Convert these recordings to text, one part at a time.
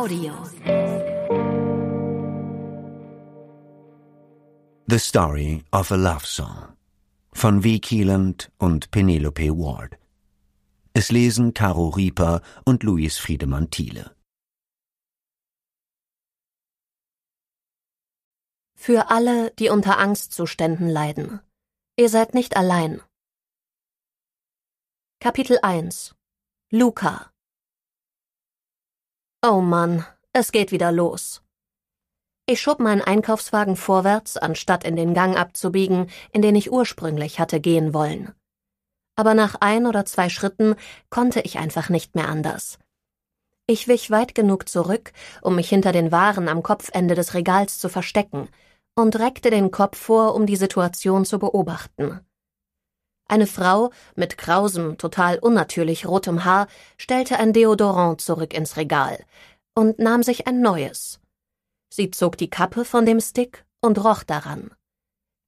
Audio. The Story of a Love Song von V. Keeland und Penelope Ward. Es lesen Caro Rieper und Luis Friedemann Thiele. Für alle, die unter Angstzuständen leiden. Ihr seid nicht allein. Kapitel 1 Luca Oh Mann, es geht wieder los. Ich schob meinen Einkaufswagen vorwärts, anstatt in den Gang abzubiegen, in den ich ursprünglich hatte gehen wollen. Aber nach ein oder zwei Schritten konnte ich einfach nicht mehr anders. Ich wich weit genug zurück, um mich hinter den Waren am Kopfende des Regals zu verstecken, und reckte den Kopf vor, um die Situation zu beobachten. Eine Frau mit krausem, total unnatürlich rotem Haar stellte ein Deodorant zurück ins Regal und nahm sich ein neues. Sie zog die Kappe von dem Stick und roch daran.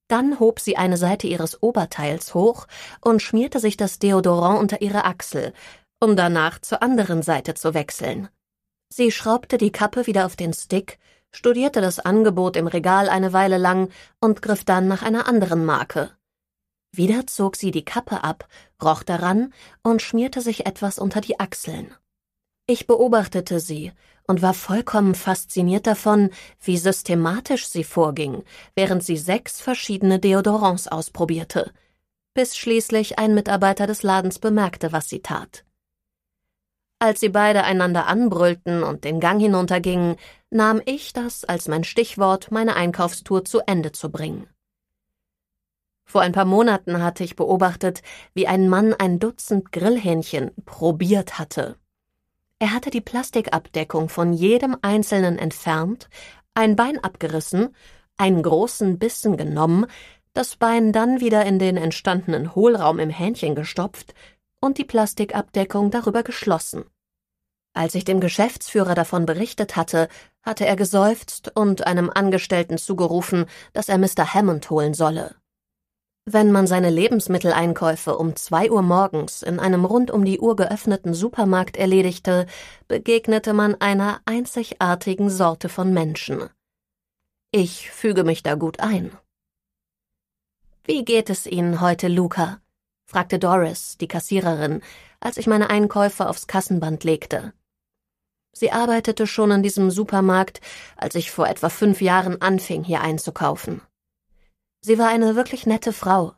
Dann hob sie eine Seite ihres Oberteils hoch und schmierte sich das Deodorant unter ihre Achsel, um danach zur anderen Seite zu wechseln. Sie schraubte die Kappe wieder auf den Stick, studierte das Angebot im Regal eine Weile lang und griff dann nach einer anderen Marke. Wieder zog sie die Kappe ab, roch daran und schmierte sich etwas unter die Achseln. Ich beobachtete sie und war vollkommen fasziniert davon, wie systematisch sie vorging, während sie sechs verschiedene Deodorants ausprobierte, bis schließlich ein Mitarbeiter des Ladens bemerkte, was sie tat. Als sie beide einander anbrüllten und den Gang hinuntergingen, nahm ich das als mein Stichwort, meine Einkaufstour zu Ende zu bringen. Vor ein paar Monaten hatte ich beobachtet, wie ein Mann ein Dutzend Grillhähnchen probiert hatte. Er hatte die Plastikabdeckung von jedem einzelnen entfernt, ein Bein abgerissen, einen großen Bissen genommen, das Bein dann wieder in den entstandenen Hohlraum im Hähnchen gestopft und die Plastikabdeckung darüber geschlossen. Als ich dem Geschäftsführer davon berichtet hatte, hatte er geseufzt und einem Angestellten zugerufen, dass er Mr. Hammond holen solle. Wenn man seine Lebensmitteleinkäufe um zwei Uhr morgens in einem rund um die Uhr geöffneten Supermarkt erledigte, begegnete man einer einzigartigen Sorte von Menschen. Ich füge mich da gut ein. Wie geht es Ihnen heute, Luca? fragte Doris, die Kassiererin, als ich meine Einkäufe aufs Kassenband legte. Sie arbeitete schon in diesem Supermarkt, als ich vor etwa fünf Jahren anfing, hier einzukaufen. Sie war eine wirklich nette Frau.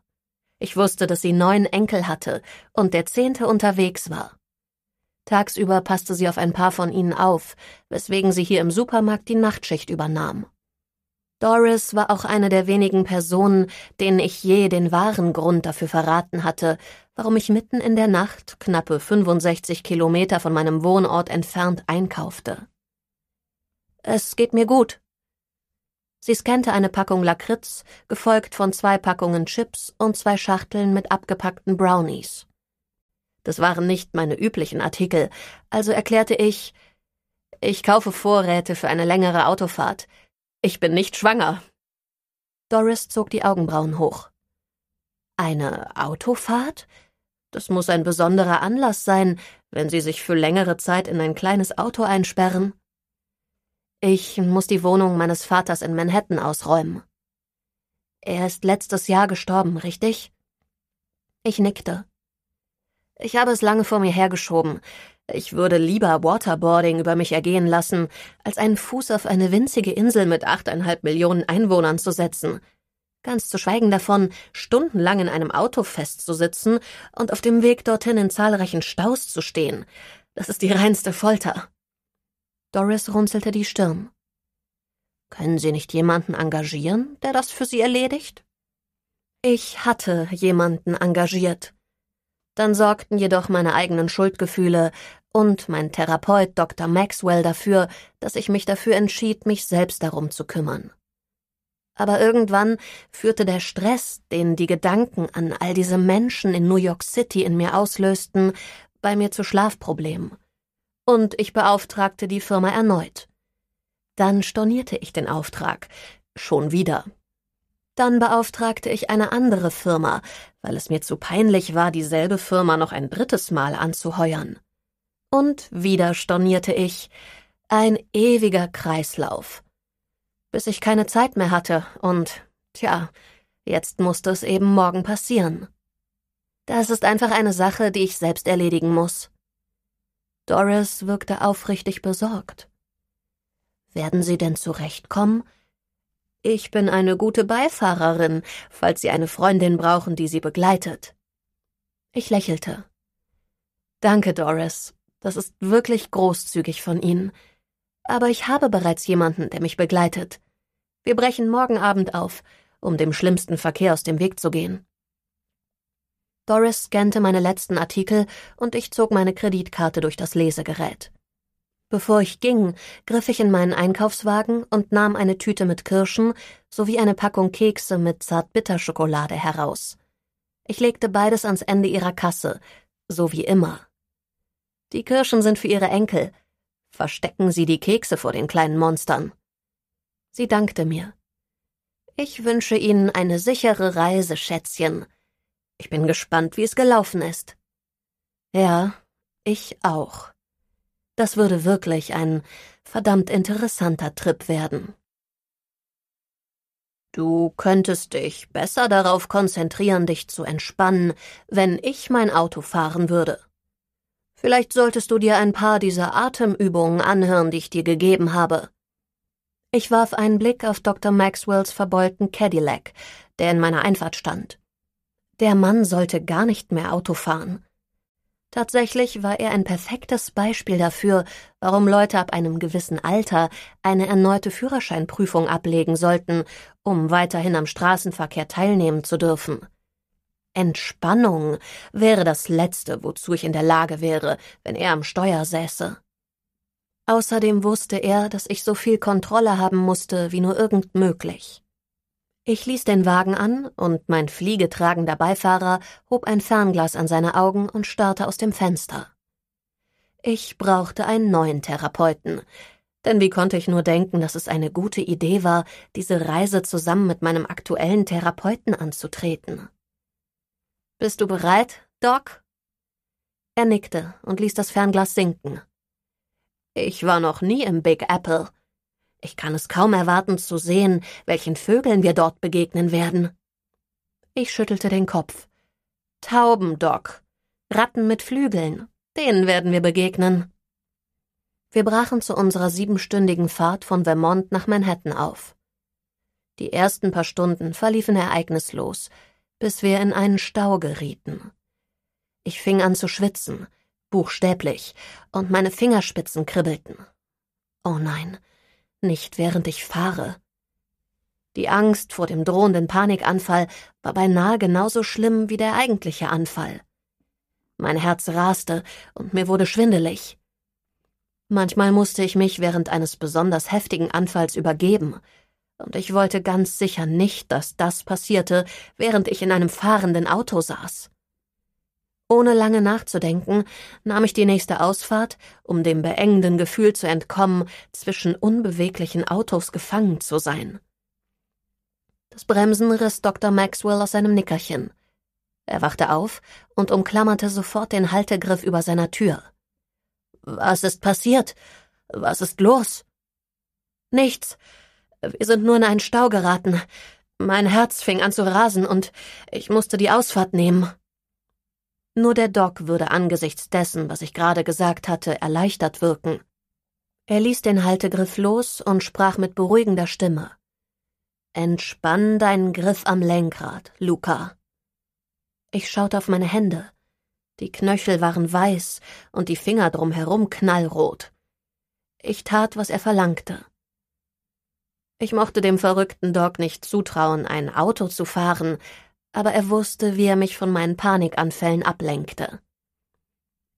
Ich wusste, dass sie neun Enkel hatte und der zehnte unterwegs war. Tagsüber passte sie auf ein paar von ihnen auf, weswegen sie hier im Supermarkt die Nachtschicht übernahm. Doris war auch eine der wenigen Personen, denen ich je den wahren Grund dafür verraten hatte, warum ich mitten in der Nacht, knappe 65 Kilometer von meinem Wohnort entfernt, einkaufte. Es geht mir gut, Sie scannte eine Packung Lakritz, gefolgt von zwei Packungen Chips und zwei Schachteln mit abgepackten Brownies. Das waren nicht meine üblichen Artikel, also erklärte ich, ich kaufe Vorräte für eine längere Autofahrt. Ich bin nicht schwanger. Doris zog die Augenbrauen hoch. Eine Autofahrt? Das muss ein besonderer Anlass sein, wenn Sie sich für längere Zeit in ein kleines Auto einsperren. Ich muss die Wohnung meines Vaters in Manhattan ausräumen. Er ist letztes Jahr gestorben, richtig? Ich nickte. Ich habe es lange vor mir hergeschoben. Ich würde lieber Waterboarding über mich ergehen lassen, als einen Fuß auf eine winzige Insel mit achteinhalb Millionen Einwohnern zu setzen. Ganz zu schweigen davon, stundenlang in einem Auto festzusitzen und auf dem Weg dorthin in zahlreichen Staus zu stehen. Das ist die reinste Folter. Doris runzelte die Stirn. Können Sie nicht jemanden engagieren, der das für Sie erledigt? Ich hatte jemanden engagiert. Dann sorgten jedoch meine eigenen Schuldgefühle und mein Therapeut Dr. Maxwell dafür, dass ich mich dafür entschied, mich selbst darum zu kümmern. Aber irgendwann führte der Stress, den die Gedanken an all diese Menschen in New York City in mir auslösten, bei mir zu Schlafproblemen und ich beauftragte die Firma erneut. Dann stornierte ich den Auftrag. Schon wieder. Dann beauftragte ich eine andere Firma, weil es mir zu peinlich war, dieselbe Firma noch ein drittes Mal anzuheuern. Und wieder stornierte ich. Ein ewiger Kreislauf. Bis ich keine Zeit mehr hatte und, tja, jetzt musste es eben morgen passieren. Das ist einfach eine Sache, die ich selbst erledigen muss. Doris wirkte aufrichtig besorgt. Werden Sie denn zurechtkommen? Ich bin eine gute Beifahrerin, falls Sie eine Freundin brauchen, die Sie begleitet. Ich lächelte. Danke, Doris. Das ist wirklich großzügig von Ihnen aber ich habe bereits jemanden, der mich begleitet. Wir brechen morgen Abend auf, um dem schlimmsten Verkehr aus dem Weg zu gehen. Doris scannte meine letzten Artikel und ich zog meine Kreditkarte durch das Lesegerät. Bevor ich ging, griff ich in meinen Einkaufswagen und nahm eine Tüte mit Kirschen sowie eine Packung Kekse mit Zartbitterschokolade heraus. Ich legte beides ans Ende ihrer Kasse, so wie immer. Die Kirschen sind für ihre Enkel, Verstecken Sie die Kekse vor den kleinen Monstern. Sie dankte mir. Ich wünsche Ihnen eine sichere Reise, Schätzchen. Ich bin gespannt, wie es gelaufen ist. Ja, ich auch. Das würde wirklich ein verdammt interessanter Trip werden. Du könntest dich besser darauf konzentrieren, dich zu entspannen, wenn ich mein Auto fahren würde. Vielleicht solltest du dir ein paar dieser Atemübungen anhören, die ich dir gegeben habe. Ich warf einen Blick auf Dr. Maxwells verbeulten Cadillac, der in meiner Einfahrt stand. Der Mann sollte gar nicht mehr Auto fahren. Tatsächlich war er ein perfektes Beispiel dafür, warum Leute ab einem gewissen Alter eine erneute Führerscheinprüfung ablegen sollten, um weiterhin am Straßenverkehr teilnehmen zu dürfen. Entspannung wäre das Letzte, wozu ich in der Lage wäre, wenn er am Steuer säße. Außerdem wusste er, dass ich so viel Kontrolle haben musste wie nur irgend möglich. Ich ließ den Wagen an und mein fliegetragender Beifahrer hob ein Fernglas an seine Augen und starrte aus dem Fenster. Ich brauchte einen neuen Therapeuten, denn wie konnte ich nur denken, dass es eine gute Idee war, diese Reise zusammen mit meinem aktuellen Therapeuten anzutreten. Bist du bereit, Doc? Er nickte und ließ das Fernglas sinken. Ich war noch nie im Big Apple. Ich kann es kaum erwarten zu sehen, welchen Vögeln wir dort begegnen werden. Ich schüttelte den Kopf. Tauben, Doc. Ratten mit Flügeln. Denen werden wir begegnen. Wir brachen zu unserer siebenstündigen Fahrt von Vermont nach Manhattan auf. Die ersten paar Stunden verliefen ereignislos, bis wir in einen Stau gerieten. Ich fing an zu schwitzen, buchstäblich, und meine Fingerspitzen kribbelten. Oh nein, nicht während ich fahre. Die Angst vor dem drohenden Panikanfall war beinahe genauso schlimm wie der eigentliche Anfall. Mein Herz raste und mir wurde schwindelig. Manchmal musste ich mich während eines besonders heftigen Anfalls übergeben, und ich wollte ganz sicher nicht, dass das passierte, während ich in einem fahrenden Auto saß. Ohne lange nachzudenken, nahm ich die nächste Ausfahrt, um dem beengenden Gefühl zu entkommen, zwischen unbeweglichen Autos gefangen zu sein. Das Bremsen riss Dr. Maxwell aus seinem Nickerchen. Er wachte auf und umklammerte sofort den Haltegriff über seiner Tür. Was ist passiert? Was ist los? Nichts. Wir sind nur in einen Stau geraten. Mein Herz fing an zu rasen und ich musste die Ausfahrt nehmen. Nur der Doc würde angesichts dessen, was ich gerade gesagt hatte, erleichtert wirken. Er ließ den Haltegriff los und sprach mit beruhigender Stimme. Entspann deinen Griff am Lenkrad, Luca. Ich schaute auf meine Hände. Die Knöchel waren weiß und die Finger drumherum knallrot. Ich tat, was er verlangte. Ich mochte dem verrückten Doc nicht zutrauen, ein Auto zu fahren, aber er wusste, wie er mich von meinen Panikanfällen ablenkte.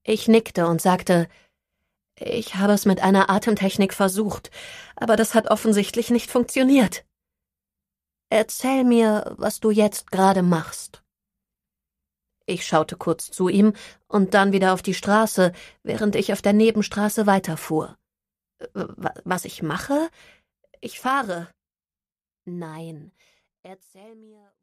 Ich nickte und sagte, ich habe es mit einer Atemtechnik versucht, aber das hat offensichtlich nicht funktioniert. Erzähl mir, was du jetzt gerade machst. Ich schaute kurz zu ihm und dann wieder auf die Straße, während ich auf der Nebenstraße weiterfuhr. Was ich mache? Ich fahre. Nein, erzähl mir.